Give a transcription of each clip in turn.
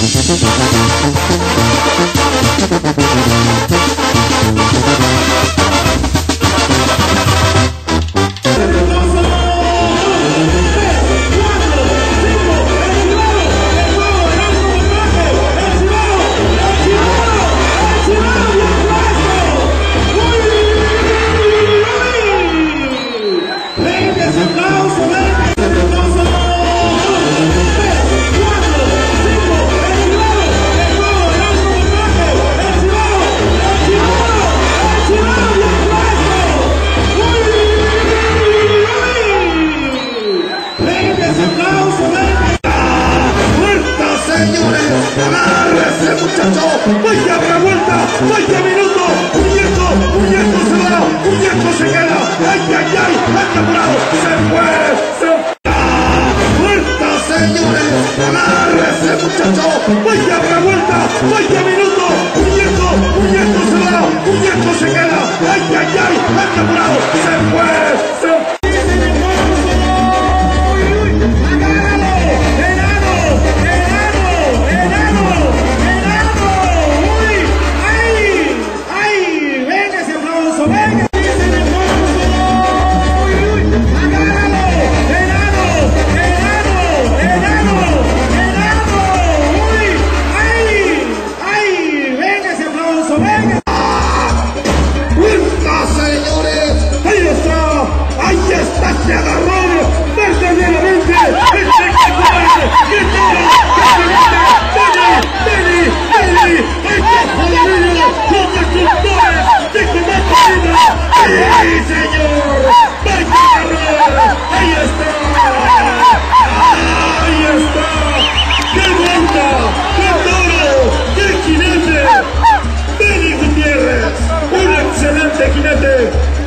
ちょっとだけ。ese aplauso, ¡Vuelta, señores! ¡Agárrese, muchacho! ¡Vaya para vuelta! ¡Vaya minuto! ¡Muñeco! ¡Muñeco se va! ¡Muñeco se queda! ¡Ay, ay, ay! ¡Anda bravo! ¡Se fue! ¡Se fue! ¡Vuelta, señores! ¡Agárrese, muchacho! ¡Vaya para vuelta! ¡Vaya minuto! ¡Muñeco! ¡Muñeco se va! ¡Muñeco se queda! ¡Ay,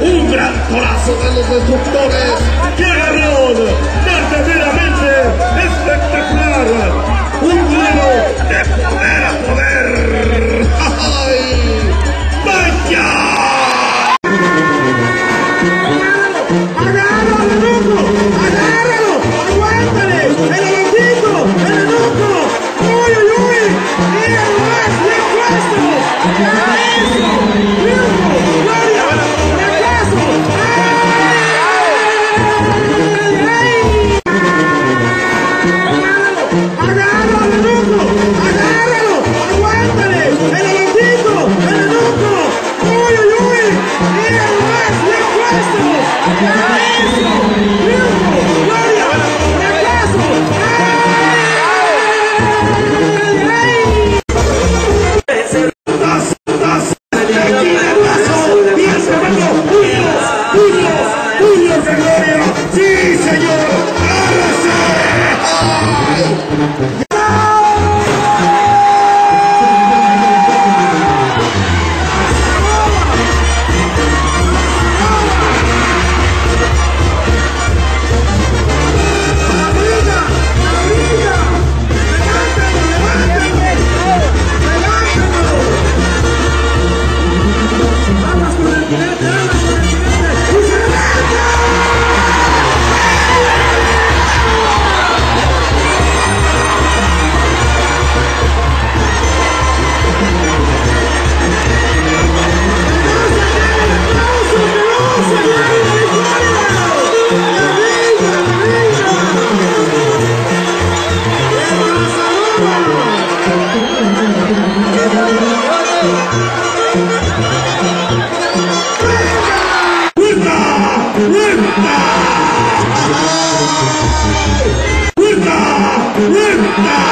Un gran corazón de los destructores. ¡Qué error! Levántalo,